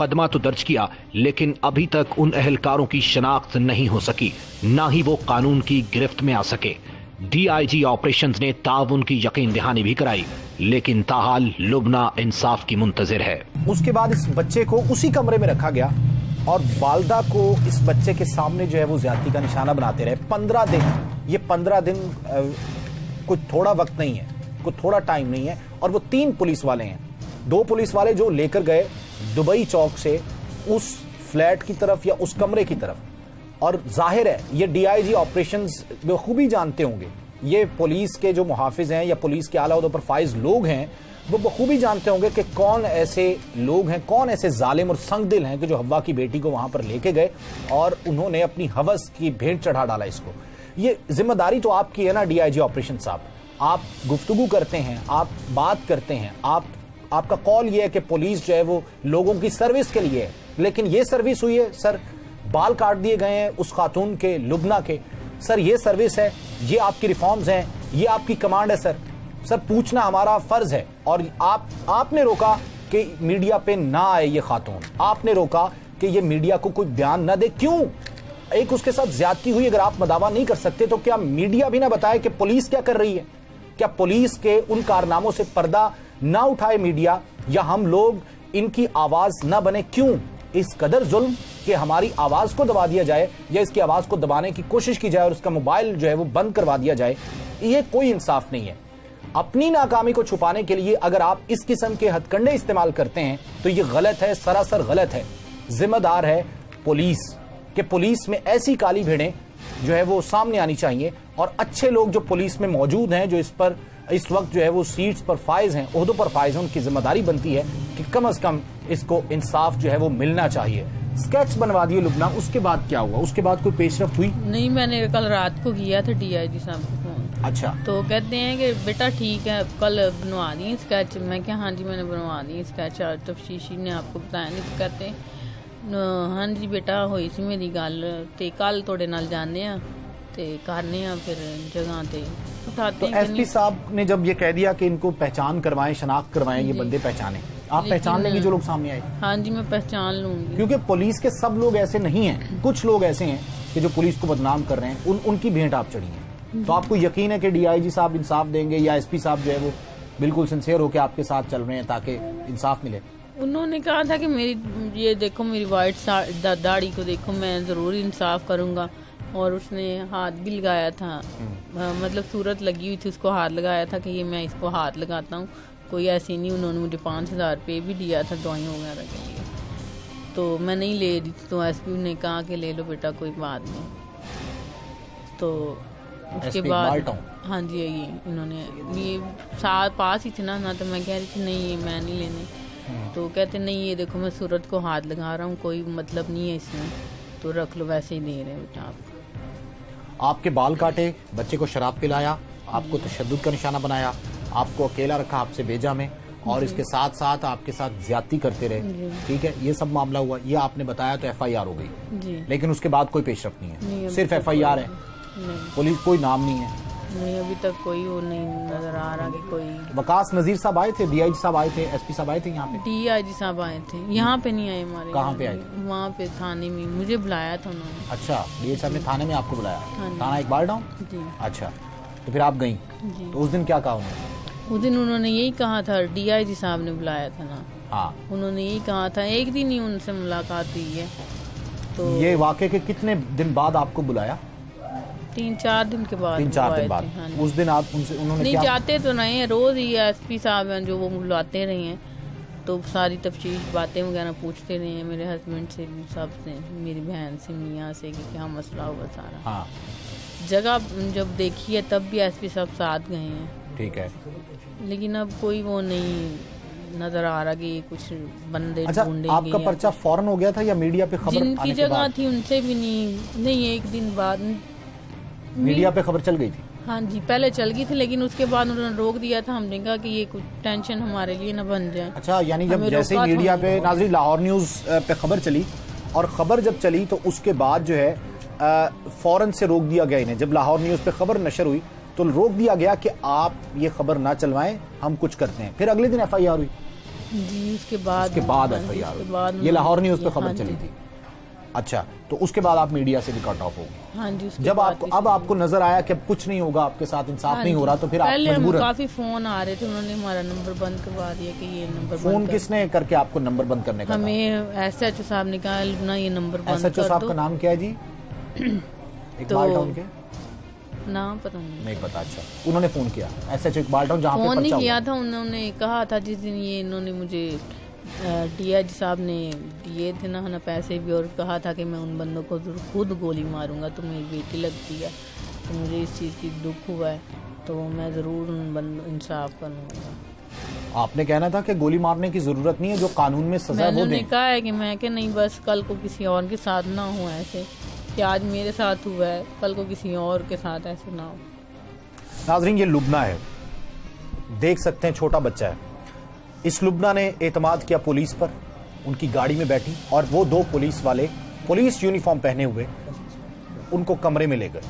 مقدمہ تو درج کیا، لیکن ابھی تک ان اہلکاروں کی شناخت نہیں ہو سکی، نہ ہی وہ قانون کی گرفت میں آ سکے۔ ڈی آئی جی آپریشنز نے تعاون کی یقین دہانی بھی کرائی، لیکن تاحال لبنا انصاف کی منتظر ہے۔ اس کے بعد اس بچے کو اسی کمرے میں رکھا گیا اور والدہ کو اس بچے کے سامنے جو ہے وہ زیادتی کا نشانہ بناتے رہے۔ پندرہ دن، یہ پندرہ دن کچھ تھوڑا وقت نہیں ہے، کچھ تھوڑا ٹائم نہیں ہے اور وہ تین پولیس والے ہیں۔ دو پولیس والے جو لے کر گئے دبئی چوک سے اس فلیٹ کی طرف یا اس کمرے کی طرف۔ اور ظاہر ہے، یہ ڈی آئی جی آپریشنز بخوبی جانتے ہوں گے۔ یہ پولیس کے جو محافظ ہیں یا پولیس کے اعلیٰ پر فائز لوگ ہیں، وہ بخوبی جانتے ہوں گے کہ کون ایسے لوگ ہیں، کون ایسے ظالم اور سنگ دل ہیں کہ جو ہوا کی بیٹی کو وہاں پر لے کے گئے اور انہوں نے اپنی حوث کی بھیٹ چڑھا ڈالا اس کو۔ یہ ذمہ داری تو آپ کی ہے نا ڈی آئی جی آپریشن صاحب۔ آپ گفتگو کرتے ہیں، آپ بات کرتے ہیں، آپ آپ کا کال یہ ہے کہ پولیس جو ہے وہ لوگوں کی سروس کے لیے ہے۔ لیکن یہ سروس ہوئی ہے، سر، بال کاٹ دیے گئے ہیں اس خاتون کے لبنا کے۔ سر، یہ سروس ہے، یہ آپ کی ریفارمز ہیں، یہ آپ کی کمانڈ ہے، سر۔ سر، پوچھنا ہمارا فرض ہے۔ اور آپ آپ نے روکا کہ میڈیا پہ نہ آئے یہ خاتون۔ آپ نے روکا کہ یہ میڈیا کو کوئی بیان نہ دے۔ کیوں؟ ایک اس کے ساتھ زیادتی ہوئی اگر آپ مداوع نہیں کر سکتے تو کیا میڈیا بھی نہ بتائے کہ پولیس کیا کر رہی ہے؟ کیا پولیس کے ان کارناموں سے پردہ نہ اٹھائے میڈیا یا ہم لوگ ان کی آواز نہ بنے، کیوں؟ اس قدر ظلم کہ ہماری آواز کو دبا دیا جائے یا اس کی آواز کو دبانے کی کوشش کی جائے اور اس کا موبائل جو ہے وہ بند کروا دیا جائے، یہ کوئی انصاف نہیں ہے۔ اپنی ناکامی کو چھپانے کے لیے اگر آپ اس قسم کے ہتھ کنڈے استعمال کرتے ہیں تو یہ غلط ہے، سراسر غلط ہے۔ ذمہ دار ہے پولیس کہ پولیس میں ایسی کالی بھیڑیں جو ہے وہ سامنے آنی چاہیے اور اچھے لوگ جو پولیس میں موجود ہیں، جو اس پر اس وقت جو ہے وہ سیٹس پر فائز ہیں عہدوں پر فائز ہیں ان کی ذمہ داری بنتی ہے کہ کم از کم اس کو انصاف جو ہے وہ ملنا چاہیے۔ سکیچ بنوا دیے لبنا اس کے بعد کیا ہوا؟ اس کے بعد کوئی پیش رفت ہوئی؟ نہیں میں نے کل رات کو کیا تھا ڈی آئی جی صاحب کو فون۔ اچھا۔ تو کہتے ہیں کہ بیٹا ٹھیک ہے کل بنوا دی اسکیچ میں کہ ہاں جی میں نے بنوا دی اسکیچ اور تفشیشی نے آپ کو بتایا نہیں تو کہتے ہاں جی بیٹا ہوئی سی میری گل تے کل توڑے نال جانے ہیں تے کرنے ہیں پھر جگہ تے تو ایس پی صاحب نے جب یہ کہہ دیا کہ ان کو پہچان کروائیں شناخت کروائیں یہ بندے پہچانے۔ آپ پہچان لیں گے جو لوگ سامنے آئے۔ ہاں جی میں پہچان لوں گی۔ کیونکہ پولیس کے سب لوگ ایسے نہیں ہیں۔ کچھ لوگ ایسے ہیں کہ جو پولیس کو بدنام کر رہے ہیں۔ ان ان کی بھینٹ آپ چڑھی ہیں۔ تو آپ کو یقین ہے کہ ڈی آئی جی صاحب انصاف دیں گے یا ایس پی صاحب جو ہے وہ بالکل سنسیئر ہو کے آپ کے ساتھ چل رہے ہیں تاکہ انصاف ملے۔ انہوں نے کہا تھا کہ میری یہ دیکھو میری وائٹ داڑھی کو دیکھو میں ضرور انصاف کروں گا۔ اور اس نے ہاتھ بھی لگایا تھا۔ مطلب صورت لگی ہوئی تھی اس کو ہاتھ لگایا تھا کہ یہ میں اس کو ہاتھ لگاتا ہوں۔ کوئی ایسی نہیں انہوں نے مجھے پانچ ہزار روپے بھی دیا تھا ڈرائنگ وغیرہ کے لیے۔ تو میں نہیں لے رہی تھی تو ایس پی نے کہا کہ لے لو بیٹا کوئی بات نہیں۔ تو اس کے بعد ہاں جی انہوں نے یہ ساتھ پاس ہی تھے نا نہ تو میں کہہ رہی تھی نہیں یہ میں نہیں لینے۔ تو کہتے نہیں یہ دیکھو میں صورت کو ہاتھ لگا رہا ہوں کوئی مطلب نہیں ہے اس میں۔ تو رکھ لو ویسے ہی دے رہے بیٹا آپ۔ کو آپ کے بال کاٹے بچے کو شراب پلایا آپ کو تشدد کا نشانہ بنایا آپ کو اکیلا رکھا آپ سے بیجا میں اور اس کے ساتھ ساتھ آپ کے ساتھ زیادتی کرتے رہے۔ جی۔ ٹھیک ہے یہ سب معاملہ ہوا یہ آپ نے بتایا تو ایف آئی آر ہو گئی۔ جی۔ لیکن اس کے بعد کوئی پیش رفت نہیں ہے صرف ایف آئی آر ہے۔ پولیس کوئی نام نہیں ہے۔ نہیں ابھی تک کوئی وہ نہیں نظر آ رہا کہ کوئی وکاس نظیر صاحب آئے تھے ڈی آئی جی صاحب آئے تھے ایس پی صاحب آئے تھے یہاں پہ؟ ڈی آئی جی صاحب آئے تھے۔ یہاں پہ نہیں آئے ہمارے۔ کہاں پہ آئے وہاں پہ تھانے میں۔ مجھے بلایا تھا انہوں نے۔ اچھا ڈی آئی صاحب نے تھانے میں آپ کو بلایا؟ تھانہ ایک بار ڈاؤن؟ جی۔ اچھا تو پھر آپ گئیں؟ جی۔ تو اس دن کیا کہا انہوں نے؟ اس دن انہوں نے یہی کہا تھا ڈی آئی جی صاحب نے بلایا تھا نا۔ ہاں۔ انہوں نے یہی کہا تھا ایک دن ہی ان سے ملاقات ہوئی ہے۔ تو یہ واقعے کے کتنے دن بعد آپ کو بلایا؟ تین چار دن کے بعد تین چار دن بعد۔ ہاں جی۔ اس دن آپ ان سے انہوں نے نہیں جاتے تو نہیں روز ہی ایس پی صاحب ہیں جو وہ بلاتے رہے ہیں۔ تو ساری تفتیش باتیں وغیرہ پوچھتے رہے ہیں۔ میرے ہسبینڈ سے بھی سب سے میری بہن سے میاں سے کہ کیا مسئلہ ہوگا سارا۔ ہاں۔ جگہ جب دیکھی ہے تب بھی ایس پی صاحب ساتھ گئے ہیں۔ ٹھیک ہے۔ لیکن اب کوئی وہ نہیں نظر آ رہا کہ کچھ بندے اچھا آپ کا پرچہ فوراً ہو گیا تھا یا میڈیا پہ خبر جن کی جگہ تھی ان سے بھی نہیں نہیں ایک دن بعد۔ میڈیا پہ خبر چل گئی تھی۔ ہاں جی پہلے چل گئی تھی لیکن اس کے بعد انہوں نے روک دیا تھا ہم نے کہا کہ یہ کچھ ٹینشن ہمارے لیے نہ بن جائے۔ اچھا یعنی جب جیسے میڈیا پہ ناظری لاہور نیوز پہ خبر چلی اور خبر جب چلی تو اس کے بعد جو ہے فوراً سے روک دیا گیا انہیں۔ جب لاہور نیوز پہ خبر نشر ہوئی تو روک دیا گیا کہ آپ یہ خبر نہ چلوائیں ہم کچھ کرتے ہیں۔ پھر اگلے دن ایف آئی آر ہوئی۔ جی اس کے بعد اس کے بعد ایف جی، آئی آر بعد یہ لاہور نیوز پہ ہاں خبر جی، چلی تھی۔ اچھا تو اس کے بعد آپ میڈیا سے بھی کٹ آف ہو گئی ہاں جی جب آپ کو اب آپ کو نظر آیا کہ کچھ نہیں ہوگا آپ کے ساتھ انصاف ہاں نہیں ہو جی۔ رہا تو پھر آپ پہلے ہم مجبور کافی فون آ رہے تھے انہوں نے ہمارا نمبر بند کروا دیا کہ یہ نمبر فون کس نے کر کے آپ کو نمبر بند کرنے کا؟ ہمیں ایس ایچ او صاحب نے کہا لبنا یہ نمبر ایس ایچ او صاحب کا نام کیا ہے جی؟ اقبال ٹاؤن کے؟ نام پتہ نہیں۔ نہیں پتا اچھا۔ انہوں نے فون کیا S H O Iqbal town جہاں پہ فون نہیں کیا تھا انہوں نے کہا تھا جس دن یہ انہوں نے مجھے ڈی ایچ صاحب نے دیے تھے نا پیسے بھی اور کہا تھا کہ میں ان بندوں کو خود گولی ماروں گا تو میری بیٹی لگتی ہے تو مجھے اس چیز کی دکھ ہوا ہے تو میں ضرور ان بندوں انصاف کروں گا۔ آپ نے کہنا تھا کہ گولی مارنے کی ضرورت نہیں ہے جو قانون میں سزا میں نے وہ دیں کہا ہے کہ میں کہ نہیں بس کل کو کسی اور کے ساتھ نہ ہو ایسے کہ آج میرے ساتھ ہوا ہے کل کو کسی اور کے ساتھ ایسے نہ ہو ناظرین یہ لبنا ہے۔ دیکھ سکتے ہیں چھوٹا بچہ ہے۔ اس لبنا نے اعتماد کیا پولیس پر۔ ان کی گاڑی میں بیٹھی اور وہ دو پولیس والے پولیس یونیفارم پہنے ہوئے ان کو کمرے میں لے گئے۔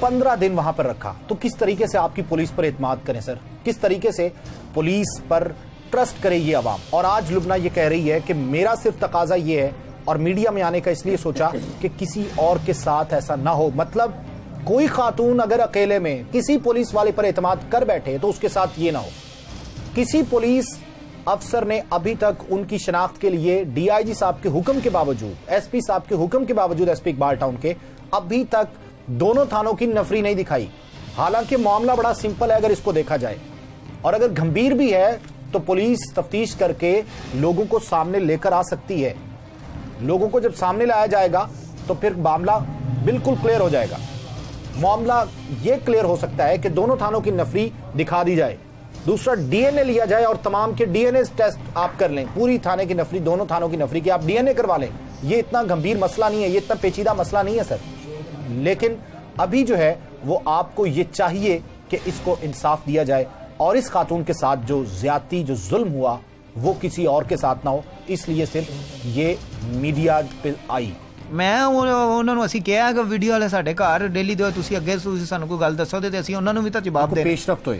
پندرہ دن وہاں پر رکھا۔ تو کس طریقے سے آپ کی پولیس پر اعتماد کریں سر؟ کس طریقے سے پولیس پر ٹرسٹ کرے یہ عوام؟ اور آج لبنا یہ کہہ رہی ہے کہ میرا صرف تقاضا یہ ہے اور میڈیا میں آنے کا اس لیے سوچا کہ کسی اور کے ساتھ ایسا نہ ہو۔ مطلب کوئی خاتون اگر اکیلے میں کسی پولیس والے پر اعتماد کر بیٹھے تو اس کے ساتھ یہ نہ ہو۔ کسی پولیس افسر نے ابھی تک ان کی شناخت کے لیے ڈی آئی جی صاحب کے حکم کے باوجود، ایس پی صاحب کے حکم کے باوجود، ایس پی اقبال ٹاؤن کے، ابھی تک دونوں تھانوں کی نفری نہیں دکھائی۔ حالانکہ معاملہ بڑا سمپل ہے اگر اس کو دیکھا جائے۔ اور اگر گھمبیر بھی ہے تو پولیس تفتیش کر کے لوگوں کو سامنے لے کر آ سکتی ہے۔ لوگوں کو جب سامنے لایا جائے گا تو پھر معاملہ بالکل کلیئر ہو جائے گا۔ معاملہ یہ کلیئر ہو سکتا ہے کہ دونوں تھانوں کی نفری دکھا دی جائے۔ دوسرا ڈی این اے لیا جائے اور تمام کے ڈی این اے ٹیسٹ آپ کر لیں پوری تھانے کی نفری دونوں تھانوں کی نفری کی آپ ڈی این اے کروا لیں یہ اتنا گمبھیر مسئلہ نہیں ہے یہ اتنا پیچیدہ مسئلہ نہیں ہے سر لیکن ابھی جو ہے وہ آپ کو یہ چاہیے کہ اس کو انصاف دیا جائے اور اس خاتون کے ساتھ جو زیادتی جو ظلم ہوا وہ کسی اور کے ساتھ نہ ہو اس لیے صرف یہ میڈیا پہ آئی ਮੈਂ ਉਹ- ਉਹਨਾਂ ਨੂੰ ਅਸੀਂ ਕਿਹਾ ਕਿ ਵੀਡੀਓ ਵਾਲੇ ਸਾਡੇ ਘਰ ਡੇਲੀ ਦਿਓ ਤੁਸੀਂ ਅੱਗੇ ਤੁਸੀਂ ਸਾਨੂੰ ਕੋਈ ਗੱਲ ਦੱਸੋ ਤੇ ਅਸੀਂ ਉਹਨਾਂ ਨੂੰ ਵੀ ਤਾਂ ਜਵਾਬ کو ਦੇ پیش رفت ہوئے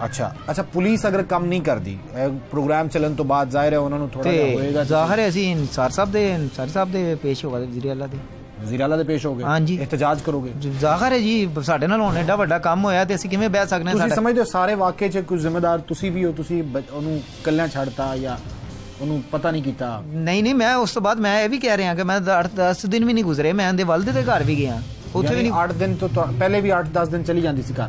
اچھا. اچھا پولیس اگر کم نہیں کر دی پروگرام چلن تو بعد ظاہر ہے انہوں نے تھوڑا ہوئے گا۔ ظاہر ہے اسی انسار صاحب دے انسار صاحب دے پیش ہوگا دے وزیر اللہ دے۔ وزیر اللہ دے پیش ہوگے؟ ہاں جی۔ احتجاج کرو گے؟ جی، ظاہر ہے جی ساڑھے نال ہونے ڈا بڑا کام ہویا تھے اسی کمیں بیعت سکنے تسی سمجھ دے سارے واقعے چھے کچھ ذمہ دار تسی بھی ہو تسی انہوں کلیاں چھاڑتا یا انہوں پتہ نہیں کیتا؟ نہیں نہیں میں اس بعد میں یہ بھی کہہ رہے ہیں کہ میں دس دن بھی نہیں گزرے میں اندے والدے دے گھر بھی گیا۔ یعنی آٹھ دن تو پہلے بھی آٹھ دس دن چلی جاندی سی کار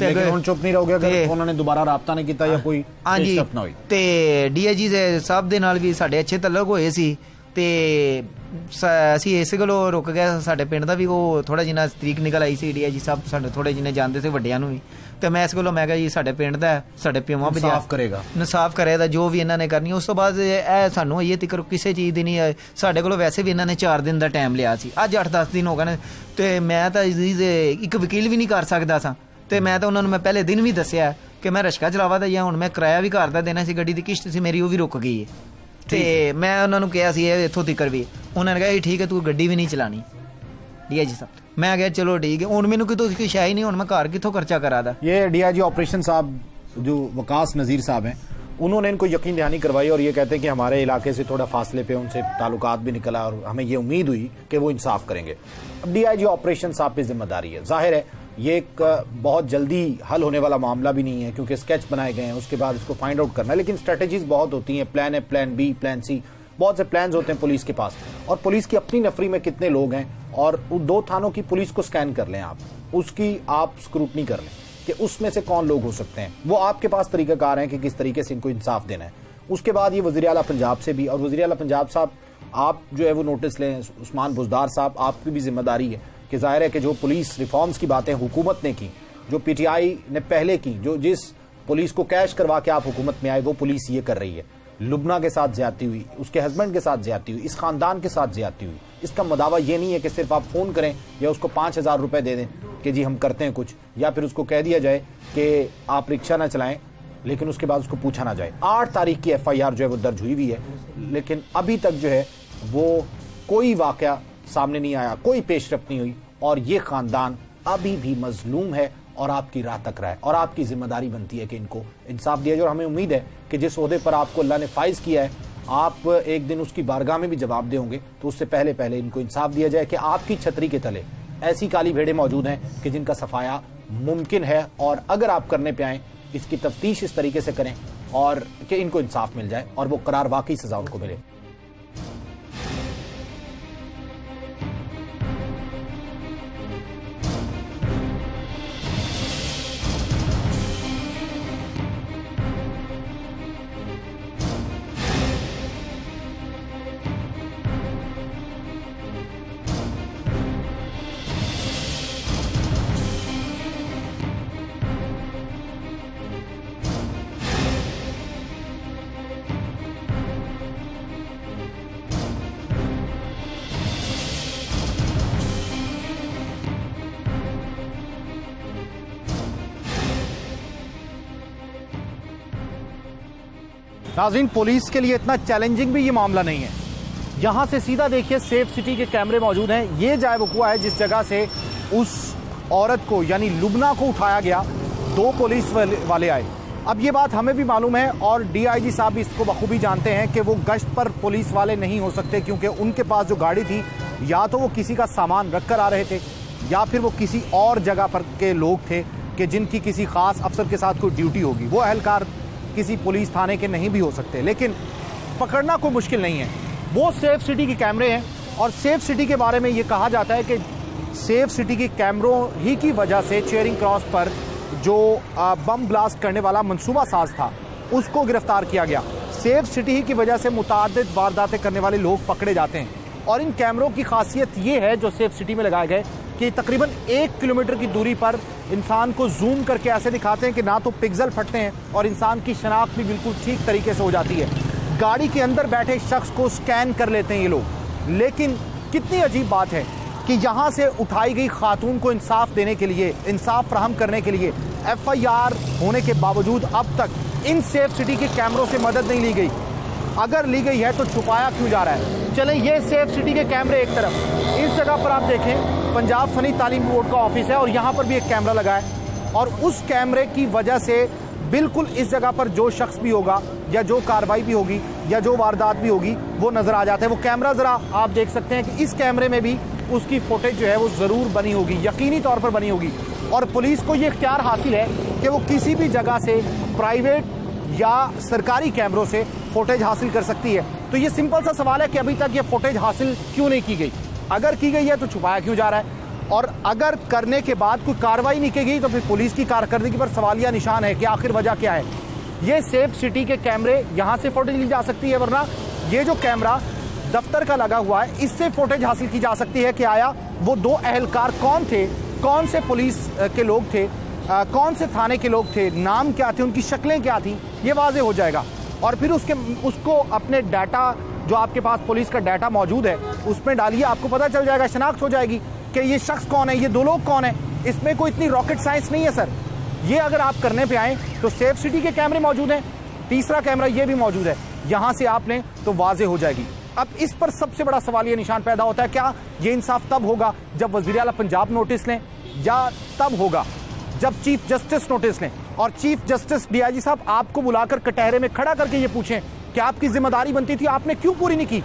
ਲੇਕਿਨ ਅਗਰ- ਹੁਣ ਚੁੱਪ ਨਹੀਂ ਰਹੋਗੇ ਅਗਰ ਤੇ- ਉਹਨਾਂ ਨੇ ਦੁਬਾਰਾ ਰਾਬਤਾ ਨਹੀਂ ਕੀਤਾ ਜਾਂ ਕੋਈ ਹਾਂਜੀ ਪੇਸ਼ਰਫਤ ਨਾ ਹੋਈ। ਤੇ ਡੀਆਈਜੀ ਦੇ ਸਾਹਿਬ ਦੇ ਨਾਲ ਵੀ ਸਾਡੇ ਅੱਛੇ ਤਲਕ ਹੋਏ ਸੀ ਤੇ ਅਸੀਂ ਇਸ ਗੱਲੋਂ ਰੁਕ ਗਏ ਸਾਡੇ ਪਿੰਡ ਦਾ ਵੀ ਉਹ ਥੋੜਾ ਜਿਹਾ ਤਰੀਕ ਨਿਕਲ ਆਈ ਸੀ ਡੀਆਈਜੀ ਸਾਹਿਬ ਸਾਡੇ ਥੋੜੇ ਜਿਨੇ ਜਾਣਦੇ ਸੀ ਵੱਡਿਆਂ ਨੂੰ ਵੀ। ਤੇ ਮੈਂ ਇਸ ਗੱਲੋਂ ਮੈਂ ਕਿਹਾ ਜੀ ਸਾਡੇ ਪਿੰਡ ਦਾ ਸਾਡੇ ਪਿਓਾਂ ਬਜਾ ਇਨਸਾਫ ਕਰੇਗਾ। ਇਨਸਾਫ ਕਰੇਗਾ ਜੋ ਵੀ ਇਹਨਾਂ ਨੇ ਕਰਨੀ ਉਸ ਤੋਂ ਬਾਅਦ ਇਹ ਸਾਨੂੰ ਇਹ ਤੀਕਰ ਕਿਸੇ ਚੀਜ਼ ਦੀ ਨਹੀਂ। ਸਾਡੇ ਕੋਲੋਂ ਵੈਸੇ ਵੀ ਇਹਨਾਂ ਨੇ 4 ਦਿਨ ਦਾ ਟਾਈਮ ਲਿਆ ਸੀ। ਅੱਜ 8-10 ਦਿਨ ਹੋ ਗਏ ਨੇ ਤੇ ਮੈਂ ਤਾਂ ਅਜ਼ੀਜ਼ ਇੱਕ ਵਕੀਲ ਵੀ ਨਹੀਂ ਕਰ ਸਕਦਾ ਸਾਂ। ਤੇ ਮੈਂ ਤਾਂ ਉਹਨਾਂ ਨੂੰ ਮੈਂ ਪਹਿਲੇ ਦਿਨ ਵੀ ਦੱਸਿਆ ਕਿ ਮੈਂ ਰਸ਼ਕਾ ਚਲਾਵਾਦਾ ਜਾਂ ਹੁਣ ਮੈਂ ਕਿਰਾਇਆ ਵੀ ਘਰ ਦਾ ਦੇਣਾ ਸੀ ਗੱਡੀ ਦੀ ਕਿਸ਼ਤ ਸੀ ਮੇਰੀ ਉਹ ਵੀ ਰੁਕ ਗਈ ਹੈ ਤੇ ਮੈਂ ਉਹਨਾਂ ਨੂੰ ਕਿਹਾ ਸੀ ਇੱਥੋਂ ਤੀਕਰ ਵੀ ਉਹਨਾਂ ਨੇ ਕਿਹਾ ਠੀਕ ਹੈ ਤੂੰ ਗੱਡੀ ਵੀ ਨਹੀਂ ਚਲਾਣੀ ਠੀਕ ਜੀ ਸਾਹਿਬ ਮੈਂ ਕਿਹਾ ਚਲੋ ਠੀਕ ਹੈ ਹੁਣ ਮੈਨੂੰ ਕਿਤੋਂ ਕੋਈ ਸ਼ਾਇ ਨਹੀਂ ਹੁਣ ਮੈਂ ਘਰ ਕਿੱਥੋਂ ਖਰਚਾ ਕਰਾਦਾ یہ ڈی آئی جی آپریشن صاحب جو وکاس نذیر صاحب انہوں نے ان کو یقین دہانی کروائی اور یہ کہتے ہیں کہ ہمارے علاقے سے تھوڑا فاصلے پہ ان سے تعلقات بھی نکلا اور ہمیں یہ امید ہوئی کہ وہ انصاف کریں گے۔ اب ڈی آئی جی آپریشن صاحب پہ ذمہ داری ہے۔ ظاہر ہے یہ ایک بہت جلدی حل ہونے والا معاملہ بھی نہیں ہے، کیونکہ اسکیچ بنائے گئے ہیں، اس کے بعد اس کو فائنڈ آؤٹ کرنا ہے۔ لیکن اسٹریٹجیز بہت ہوتی ہیں پلان ہے پلان بی پلان سی بہت سے پلانز ہوتے ہیں پولیس کے پاس۔ اور پولیس کی اپنی نفری میں کتنے لوگ ہیں، اور دو تھانوں کی پولیس کو سکین کر لیں آپ۔ اس کی آپ سکروٹنی کر لیں کہ اس میں سے کون لوگ ہو سکتے ہیں۔ وہ آپ کے پاس طریقہ کار ہیں کہ کس طریقے سے ان کو انصاف دینا ہے۔ اس کے بعد یہ وزیر اعلیٰ پنجاب سے بھی، اور وزیر اعلیٰ پنجاب صاحب، آپ جو ہے وہ نوٹس لیں، عثمان بزدار صاحب، آپ کی بھی ذمہ داری ہے۔ کہ ظاہر ہے کہ جو پولیس ریفارمز کی باتیں حکومت نے کی، جو پی ٹی آئی نے پہلے کی، جو جس پولیس کو کیش کروا کے آپ حکومت میں آئے، وہ پولیس یہ کر رہی ہے۔ لبنا کے ساتھ زیادتی ہوئی، اس کے ہسبینڈ کے ساتھ زیادتی ہوئی، اس خاندان کے ساتھ زیادتی ہوئی۔ اس کا مداوع یہ نہیں ہے کہ صرف آپ فون کریں یا اس کو پانچ ہزار روپے دے دیں کہ جی ہم کرتے ہیں کچھ، یا پھر اس کو کہہ دیا جائے کہ آپ رکشا نہ چلائیں، لیکن اس کے بعد اس کو پوچھا نہ جائے۔ آٹھ تاریخ کی ایف آئی آر جو ہے وہ درج ہوئی ہوئی ہے، لیکن ابھی تک جو ہے وہ کوئی واقعہ سامنے نہیں آیا، کوئی پیش رفت نہیں ہوئی۔ اور یہ خاندان ابھی بھی مظلوم ہے اور آپ کی راہ تک رہا ہے، اور آپ کی ذمہ داری بنتی ہے کہ ان کو انصاف دیا جائے۔ اور ہمیں امید ہے کہ جس عہدے پر آپ کو اللہ نے فائز کیا ہے، آپ ایک دن اس کی بارگاہ میں بھی جواب دے ہوں گے۔ تو اس سے پہلے پہلے ان کو انصاف دیا جائے کہ آپ کی چھتری کے تلے ایسی کالی بھیڑے موجود ہیں کہ جن کا صفایا ممکن ہے۔ اور اگر آپ کرنے پہ آئیں، اس کی تفتیش اس طریقے سے کریں اور کہ ان کو انصاف مل جائے اور وہ قرار واقعی سزا ان کو ملے۔ ناظرین، پولیس کے لیے اتنا چیلنجنگ بھی یہ معاملہ نہیں ہے۔ یہاں سے سیدھا دیکھیے سیف سٹی کے کیمرے موجود ہیں۔ یہ جائے وقوع ہے، جس جگہ سے اس عورت کو یعنی لبنا کو اٹھایا گیا، دو پولیس والے آئے۔ اب یہ بات ہمیں بھی معلوم ہے اور ڈی آئی جی صاحب بھی اس کو بخوبی جانتے ہیں کہ وہ گشت پر پولیس والے نہیں ہو سکتے، کیونکہ ان کے پاس جو گاڑی تھی، یا تو وہ کسی کا سامان رکھ کر آ رہے تھے، یا پھر وہ کسی اور جگہ پر کے لوگ تھے کہ جن کی کسی خاص افسر کے ساتھ کوئی ڈیوٹی ہوگی۔ وہ اہلکار کسی پولیس تھانے کے نہیں بھی ہو سکتے، لیکن پکڑنا کوئی مشکل نہیں ہے۔ وہ سیف سٹی کے کیمرے ہیں اور سیف سٹی کے بارے میں یہ کہا جاتا ہے کہ سیف سٹی کے کیمروں ہی کی وجہ سے چیئرنگ کراس پر جو بم بلاسٹ کرنے والا منصوبہ ساز تھا، اس کو گرفتار کیا گیا۔ سیف سٹی ہی کی وجہ سے متعدد وارداتیں کرنے والے لوگ پکڑے جاتے ہیں۔ اور ان کیمروں کی خاصیت یہ ہے جو سیف سٹی میں لگائے گئے کہ تقریباً ایک کلومیٹر کی دوری پر انسان کو زوم کر کے ایسے دکھاتے ہیں کہ نہ تو پگزل پھٹتے ہیں اور انسان کی شناخت بھی بالکل ٹھیک طریقے سے ہو جاتی ہے۔ گاڑی کے اندر بیٹھے شخص کو سکین کر لیتے ہیں یہ لوگ۔ لیکن کتنی عجیب بات ہے کہ یہاں سے اٹھائی گئی خاتون کو انصاف دینے کے لیے، انصاف فراہم کرنے کے لیے ایف آئی آر ہونے کے باوجود اب تک ان سیف سٹی کے کیمروں سے مدد نہیں لی گئی۔ اگر لی گئی ہے تو چھپایا کیوں جا رہا ہے؟ چلیں یہ سیف سٹی کے کیمرے ایک طرف۔ اس جگہ پر آپ دیکھیں۔ پنجاب فنی تعلیم بورڈ کا آفس ہے اور یہاں پر بھی ایک کیمرہ لگا ہے اور اس کیمرے کی وجہ سے بالکل اس جگہ پر جو شخص بھی ہوگا یا جو کاروائی بھی ہوگی یا جو واردات بھی ہوگی وہ نظر آ جاتا ہے۔ وہ کیمرہ ذرا آپ دیکھ سکتے ہیں کہ اس کیمرے میں بھی اس کی فوٹیج جو ہے وہ ضرور بنی ہوگی، یقینی طور پر بنی ہوگی۔ اور پولیس کو یہ اختیار حاصل ہے کہ وہ کسی بھی جگہ سے پرائیویٹ یا سرکاری کیمروں سے فوٹیج حاصل کر سکتی ہے۔ تو یہ سمپل سا سوال ہے کہ ابھی تک یہ فوٹیج حاصل کیوں نہیں کی گئی؟ اگر کی گئی ہے تو چھپایا کیوں جا رہا ہے؟ اور اگر کرنے کے بعد کوئی کاروائی نہیں کی گئی تو پھر پولیس کی کارکردگی پر سوالیہ نشان ہے کہ آخر وجہ کیا ہے۔ یہ سیف سٹی کے کیمرے یہاں سے فوٹیج لی جا سکتی ہے ورنہ یہ جو کیمرہ دفتر کا لگا ہوا ہے، اس سے فوٹیج حاصل کی جا سکتی ہے کہ آیا وہ دو اہلکار کون تھے؟ کون سے پولیس کے لوگ تھے؟ کون سے تھانے کے لوگ تھے؟ نام کیا تھے؟ ان کی شکلیں کیا تھیں؟ یہ واضح ہو جائے گا۔ اور پھر اس کے، اس کو اپنے ڈیٹا جو آپ کے پاس پولیس کا ڈیٹا موجود ہے، اس میں ڈالیے، آپ کو پتا چل جائے گا، شناخت ہو جائے گی کہ یہ شخص کون ہے، یہ دو لوگ کون ہیں۔ اس میں کوئی اتنی راکٹ سائنس نہیں ہے، سر۔ یہ اگر آپ کرنے پہ آئیں تو سیف سٹی کے کیمرے موجود ہیں۔ تیسرا کیمرہ یہ بھی موجود ہے۔ یہاں سے آپ نے تو واضح ہو جائے گی۔ اب اس پر سب سے بڑا سوال یہ نشان پیدا ہوتا ہے، کیا یہ انصاف تب ہوگا جب وزیر اعلیٰ پنجاب نوٹس لیں؟ یا تب ہوگا جب چیف جسٹس نوٹس لیں؟ اور chief justice D I G صاحب، آپ کو بلا کر کٹہرے میں کھڑا کر کے یہ پوچھے کہ آپ کی ذمہ داری بنتی تھی، آپ نے کیوں پوری نہیں کی؟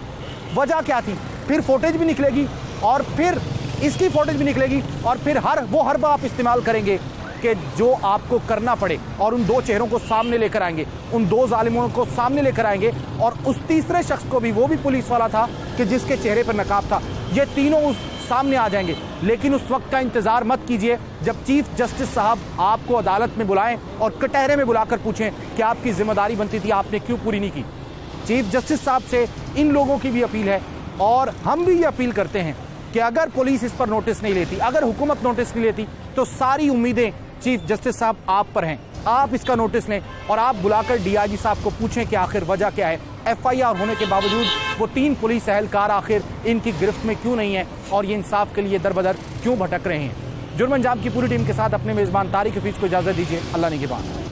وجہ کیا تھی؟ پھر فوٹیج بھی نکلے گی اور پھر اس کی فوٹیج بھی نکلے گی اور پھر ہر، وہ حربہ آپ استعمال کریں گے کہ جو آپ کو کرنا پڑے اور ان دو چہروں کو سامنے لے کر آئیں گے، ان دو ظالموں کو سامنے لے کر آئیں گے اور اس تیسرے شخص کو بھی، وہ بھی پولیس والا تھا کہ جس کے چہرے پر نقاب تھا۔ یہ تینوں اس سامنے آ جائیں گے، لیکن اس وقت کا انتظار مت کیجیے جب چیف جسٹس صاحب آپ کو عدالت میں بلائیں اور کٹہرے میں بلا کر پوچھیں کہ آپ کی ذمہ داری بنتی تھی، آپ نے کیوں پوری نہیں کی؟ چیف جسٹس صاحب سے ان لوگوں کی بھی اپیل ہے اور ہم بھی یہ اپیل کرتے ہیں کہ اگر پولیس اس پر نوٹس نہیں لیتی، اگر حکومت نوٹس نہیں لیتی، تو ساری امیدیں چیف جسٹس صاحب آپ پر ہیں۔ آپ اس کا نوٹس لیں اور آپ بلا کر ڈی آئی جی صاحب کو پوچھیں کہ آخر وجہ کیا ہے۔ ایف آئی آر ہونے کے باوجود وہ تین پولیس اہلکار آخر ان کی گرفت میں کیوں نہیں ہیں اور یہ انصاف کے لیے در بدر کیوں بھٹک رہے ہیں؟ جرم انجام کی پوری ٹیم کے ساتھ اپنے میزبان تاریخ حفیظ کو اجازت دیجیے اللہ نے کے بعد